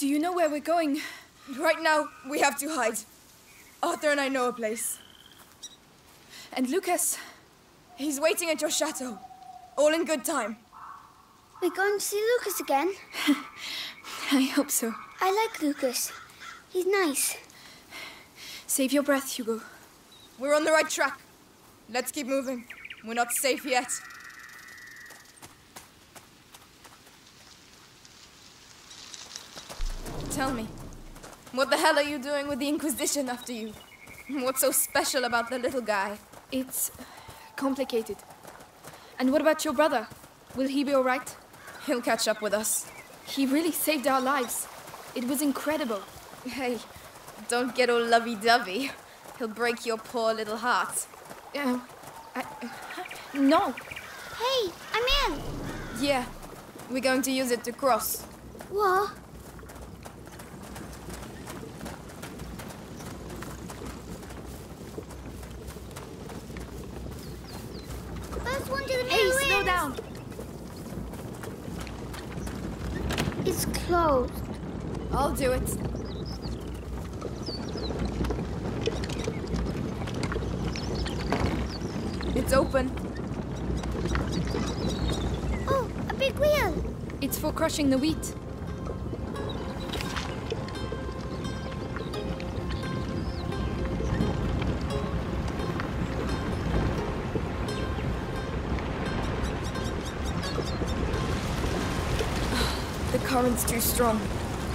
Do you know where we're going? Right now, we have to hide. Arthur and I know a place. And Lucas? He's waiting at your chateau. All in good time. We're going to see Lucas again? I hope so. I like Lucas. He's nice. Save your breath, Hugo. We're on the right track. Let's keep moving. We're not safe yet. Tell me, what the hell are you doing with the Inquisition after you? What's so special about the little guy? It's complicated. And what about your brother? Will he be alright? He'll catch up with us. He really saved our lives. It was incredible. Hey, don't get all lovey dovey. He'll break your poor little heart. Uh, I, uh, no. Hey, I'm in. Yeah, we're going to use it to cross. What? First one to the Hey, middle slow wins. down. It's closed. I'll do it. It's open. Oh, a big wheel. It's for crushing the wheat. Current's too strong.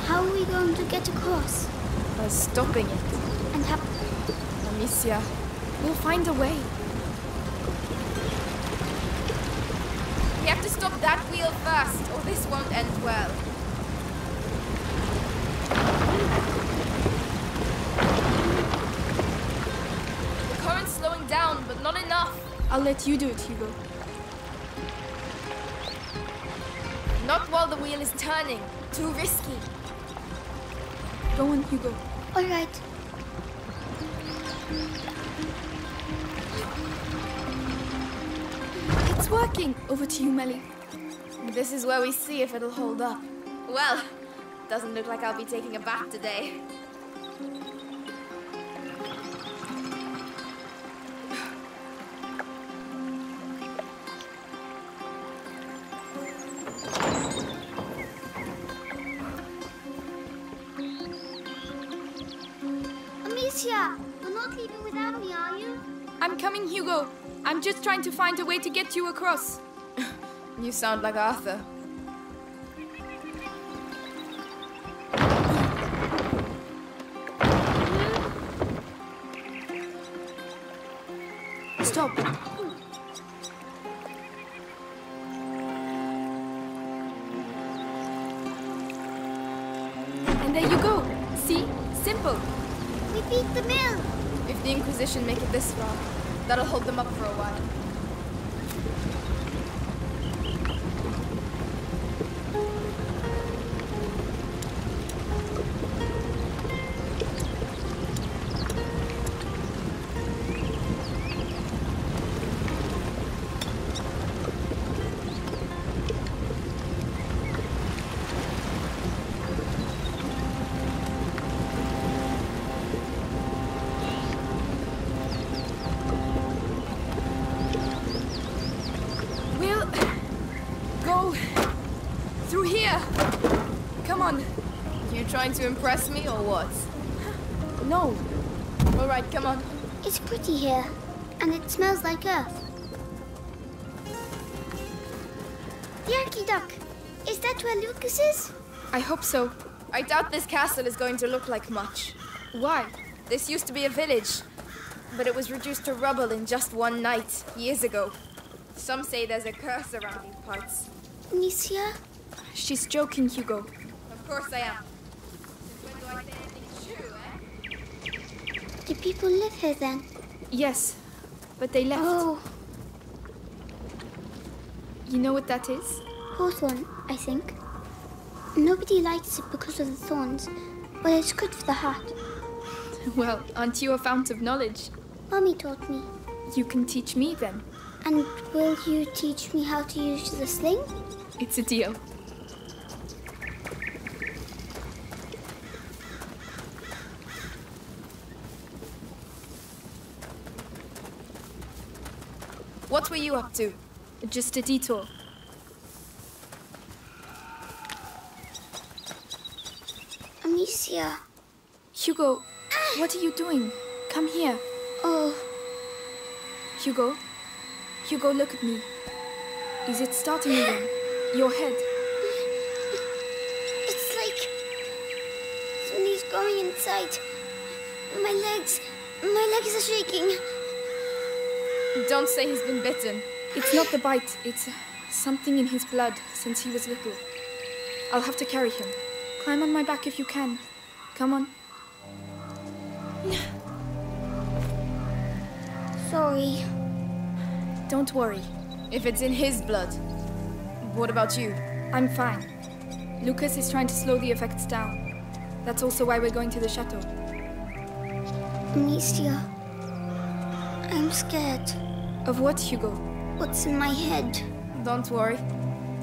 How are we going to get across? By stopping it. And have Amicia, We'll find a way. we have to stop that wheel first, or this won't end well. The current's slowing down, but not enough. I'll let you do it, Hugo. Wheel is turning. Too risky. Go on, Hugo. all right. It's working. Over to you, Melie. This is where we see if it'll hold up. Well, doesn't look like I'll be taking a bath today. Amicia, you're not leaving without me, are you? I'm coming, Hugo. I'm just trying to find a way to get you across. You sound like Arthur. Trying to impress me or what? No. All right, come on. It's pretty here, and it smells like earth. The Duck, Is that where Lucas is? I hope so. I doubt this castle is going to look like much. Why? This used to be a village, but it was reduced to rubble in just one night, years ago. Some say there's a curse around these parts. Amicia? She's joking, Hugo. Of course I am. Do I say anything true? Do people live here then? Yes, but they left. Oh, You know what that is? hawthorn, I think. Nobody likes it because of the thorns, but it's good for the heart. Well, aren't you a fount of knowledge? Mommy taught me. You can teach me then. And will you teach me how to use the sling? It's a deal. What were you up to? Just a detour. Amicia. Hugo, what are you doing? Come here. Oh, Hugo. Hugo, look at me. Is it starting again? Your head. it's like Something's going inside. My legs, my legs are shaking. Don't say he's been bitten. It's not the bite, it's uh, something in his blood since he was little. I'll have to carry him. Climb on my back if you can. Come on. Sorry. Don't worry. If it's in his blood, what about you? I'm fine. Lucas is trying to slow the effects down. That's also why we're going to the chateau. Amicia. I'm scared. Of what, Hugo? What's in my head? Don't worry.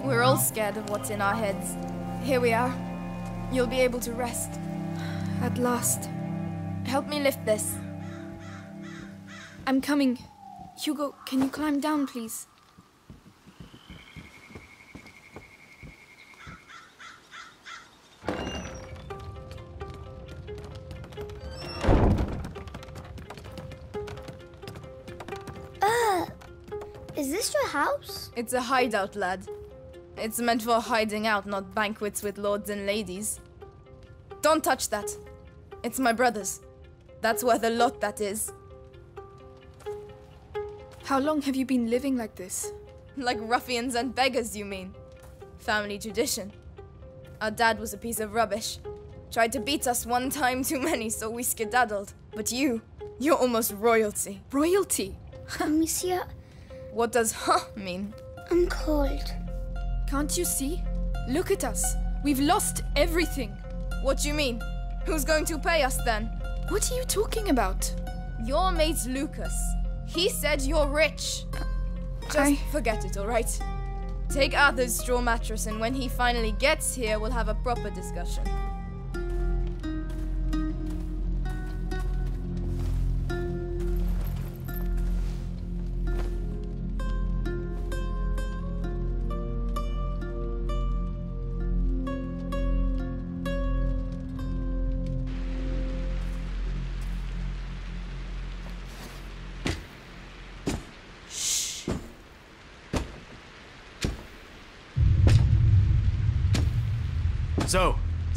We're all scared of what's in our heads. Here we are. You'll be able to rest. At last. Help me lift this. I'm coming. Hugo, can you climb down, please? It's a hideout, lad. It's meant for hiding out, not banquets with lords and ladies. Don't touch that. It's my brother's. That's worth a lot, that is. How long have you been living like this? Like ruffians and beggars, you mean? Family tradition. Our dad was a piece of rubbish. Tried to beat us one time too many, so we skedaddled. But you, you're almost royalty. Royalty! Amicia, What does huh mean? I'm cold. Can't you see? Look at us. We've lost everything. What do you mean? Who's going to pay us then? What are you talking about? Your mate Lucas. He said you're rich. Just I- forget it, alright? Take Arthur's straw mattress, and when he finally gets here, we'll have a proper discussion.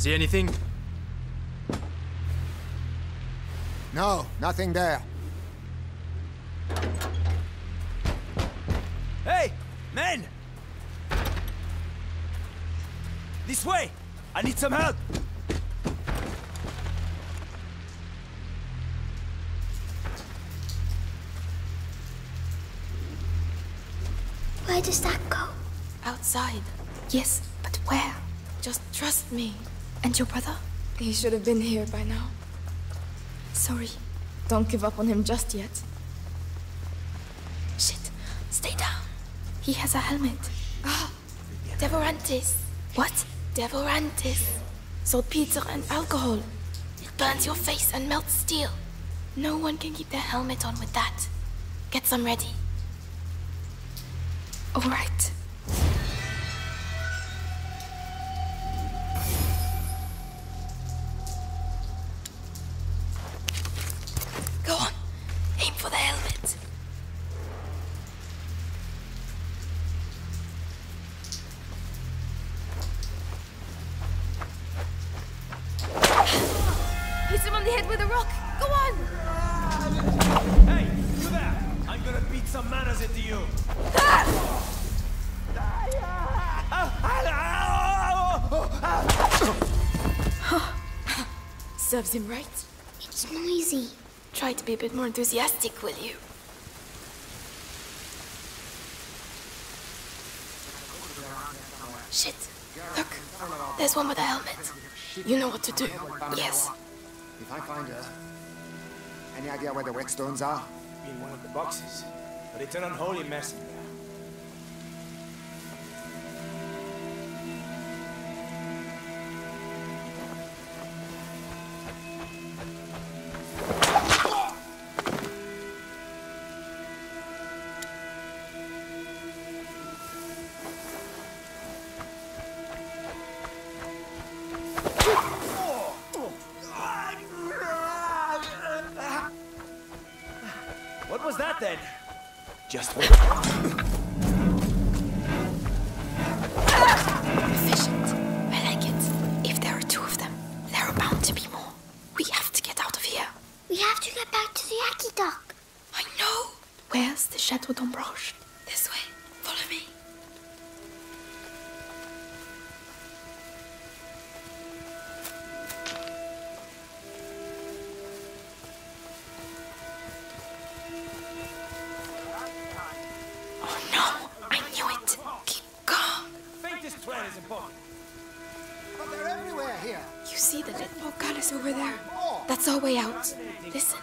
See anything? No, nothing there. Hey, men! This way! I need some help! Where does that go? Outside. Yes, but where? Just trust me. And your brother? He should have been here by now. Sorry. Don't give up on him just yet. Shit. Stay down. He has a helmet. Ah, Devorantis. What? Devorantis. Saltpeter and alcohol. It burns your face and melts steel. No one can keep their helmet on with that. Get some ready. All right. Serves him right. It's noisy. Try to be a bit more enthusiastic, will you? Shit. Look. There's one with a helmet. You know what to do. Yes. If I find her, any idea where the whetstones are? In one of the boxes. But it's an unholy mess Just wait. See the little portcullis over there? That's our way out. Listen,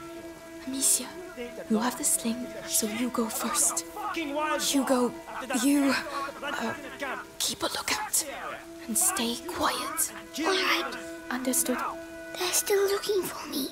Amicia, you have the sling, so you go first. Hugo, you uh, get in the camp. keep a lookout and stay quiet. All right, Understood? they're still looking for me.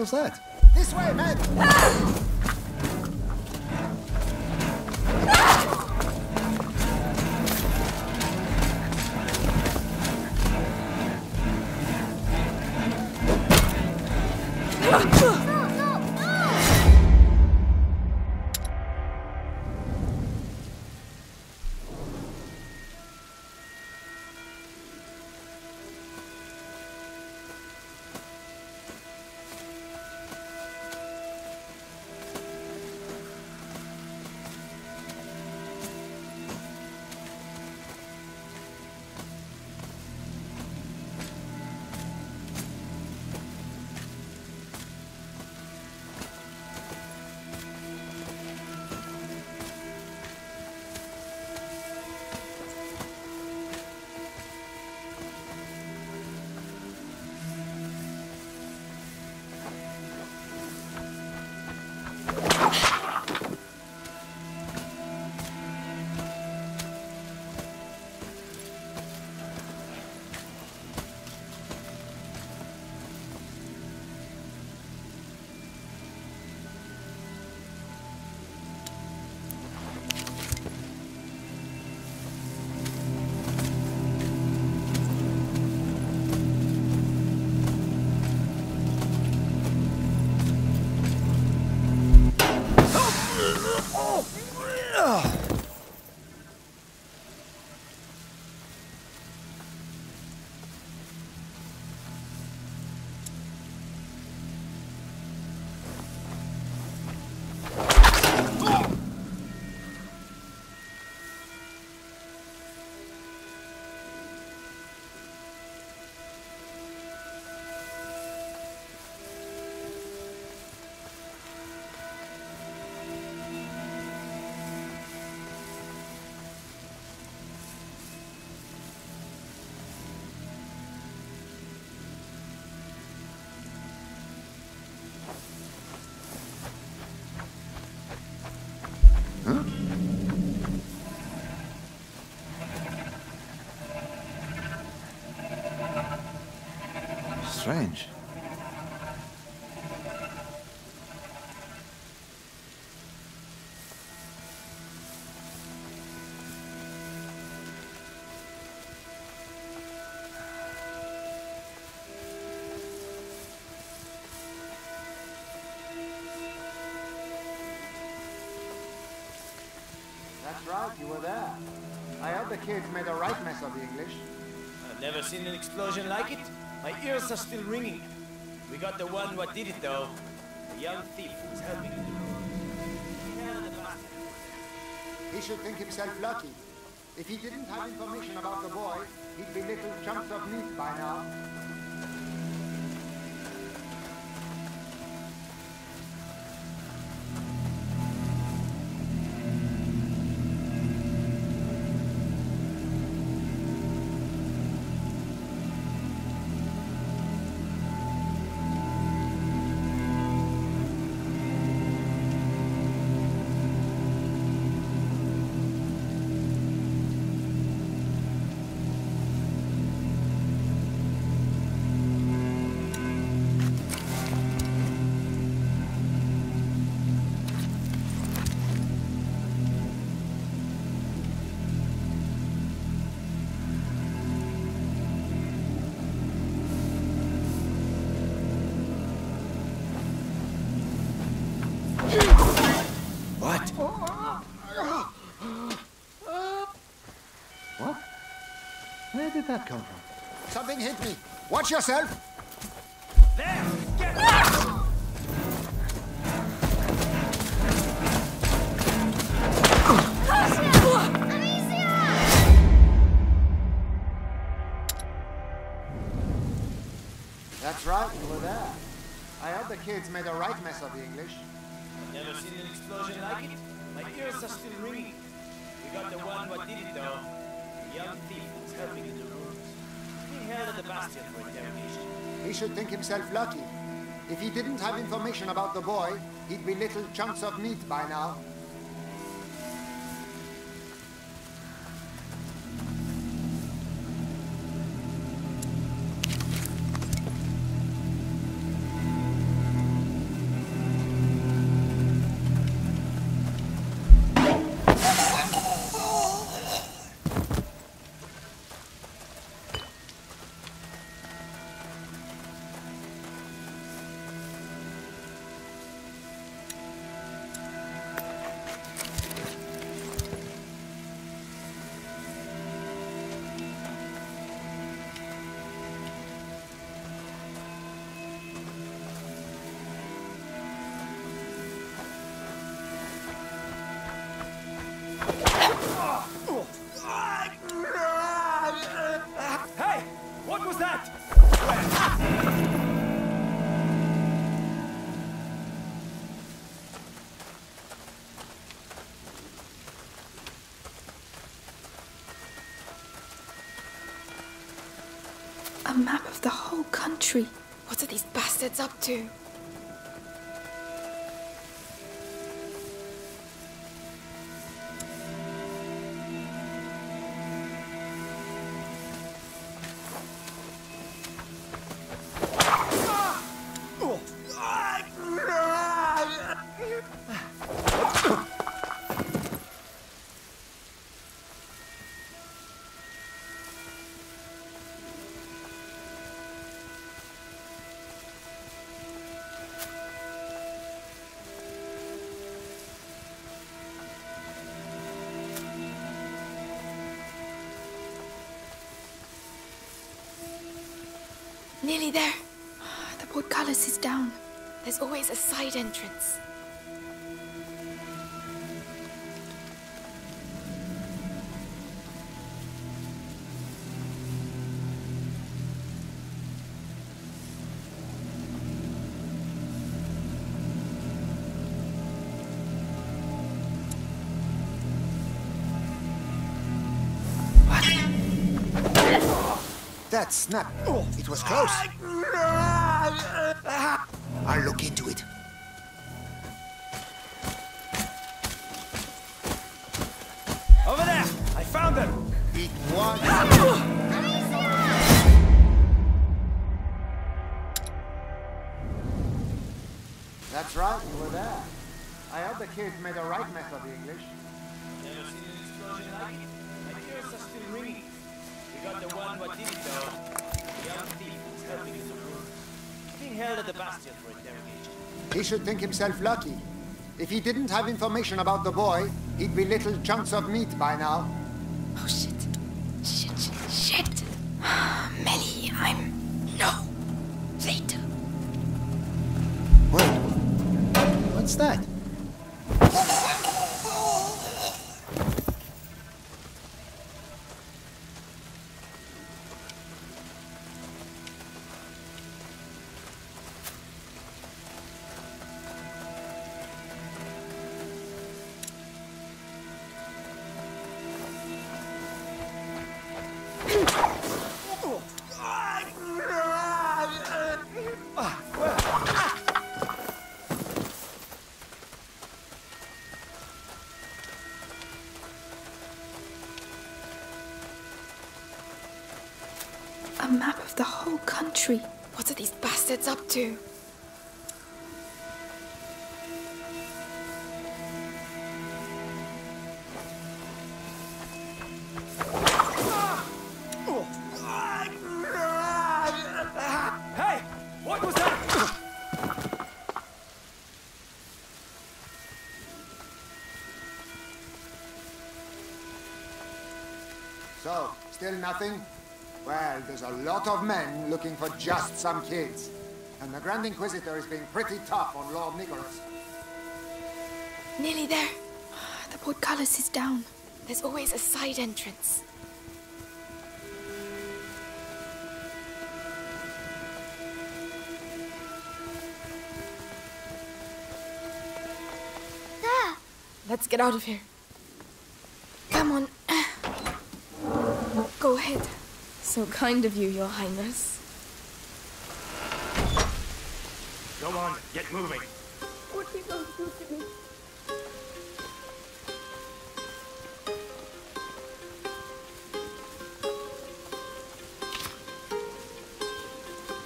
Was that? This way, man! That's right, you were there. I heard the kids made a right mess of the English. I've never seen an explosion like it. My ears are still ringing. We got the one what did it though. The young thief was helping in. He should think himself lucky. If he didn't have information about the boy, he'd be little chunks of meat by now. That come from? Something hit me. Watch yourself. There! Get out! That's right, you were there. I heard the kids made a right mess of the English. I've never seen an explosion like it. My ears are still ringing. We got the one what did it though. Young in the. Being held the bastion for interrogation. He should think himself lucky. If he didn't have information about the boy, he'd be little chunks of meat by now. Bastards Nearly there. The portcullis is down. There's always a side entrance. Snap. Oh, it was close. For interrogation. He should think himself lucky. If he didn't have information about the boy, he'd be little chunks of meat by now. Bastards? Hey! What was that? So, still nothing? Well, there's a lot of men looking for just some kids. And the Grand Inquisitor is being pretty tough on Lord Nicholas. Nearly there. The portcullis is down. There's always a side entrance. There! Let's get out of here. Come on. Go ahead. So kind of you, Your Highness. Go on, get moving. What are you going to do to me?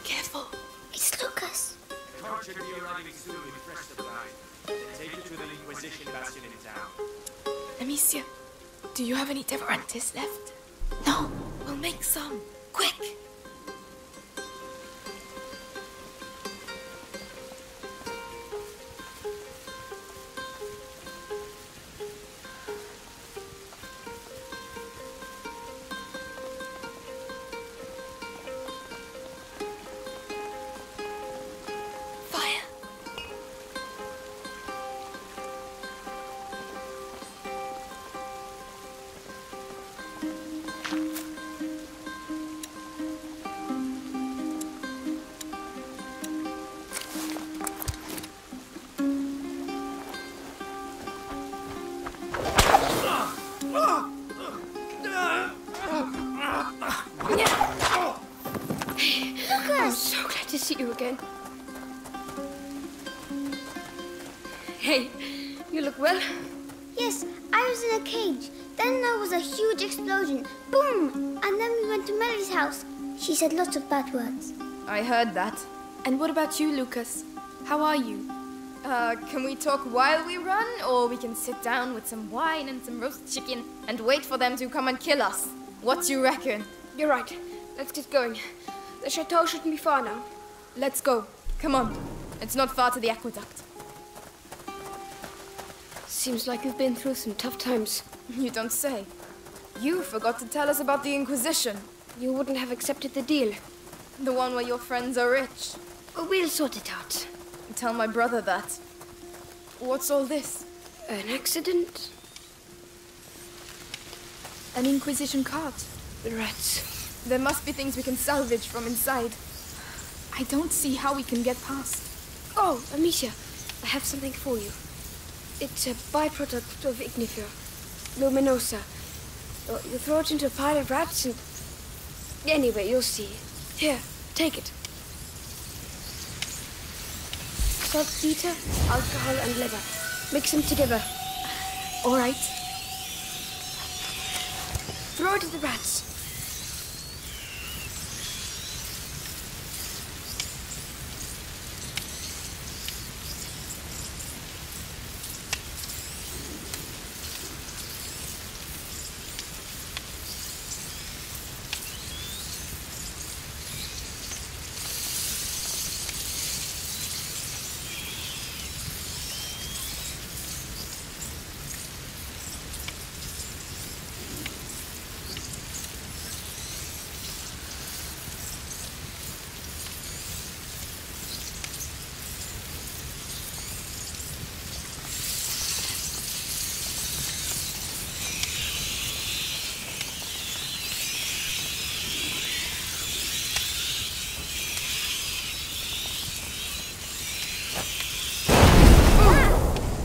Careful. It's Lucas. Court should be arriving soon with fresh supplies. They take you to the Inquisition Bastion in town. Amicia, do you have any Devorantis left? No. We'll make some. Quick. Lucas! I'm so glad to see you again. Hey, you look well. Yes, I was in a cage. Then there was a huge explosion. Boom! And then we went to Melie's house. She said lots of bad words. I heard that. And what about you, Lucas? How are you? Uh, can we talk while we run, or we can sit down with some wine and some roast chicken and wait for them to come and kill us? What do you reckon? You're right. Let's get going. The chateau shouldn't be far now. Let's go. Come on. It's not far to the aqueduct. Seems like you've been through some tough times. You don't say. You forgot to tell us about the Inquisition. You wouldn't have accepted the deal. The one where your friends are rich. We'll sort it out. Tell my brother that. What's all this? An accident? An Inquisition cart. The rats. There must be things we can salvage from inside. I don't see how we can get past. Oh, Amicia, I have something for you. It's a byproduct of Ignifer, luminosa. Uh, You throw it into a pile of rats and... Anyway, you'll see. Here, take it. Saltpeter, alcohol, and liver. Mix them together. All right. Throw it at the rats.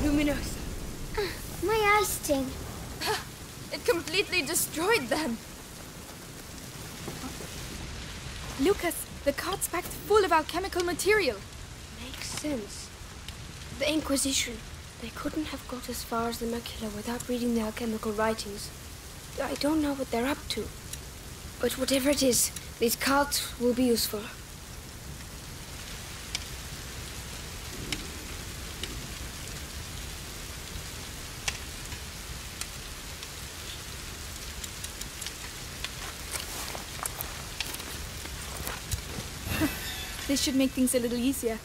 Luminosa. My eyes sting. It completely destroyed them. Lucas, the cart's packed full of alchemical material. Makes sense. The Inquisition. They couldn't have got as far as the macula without reading the alchemical writings. I don't know what they're up to. But whatever it is, these carts will be useful. This should make things a little easier.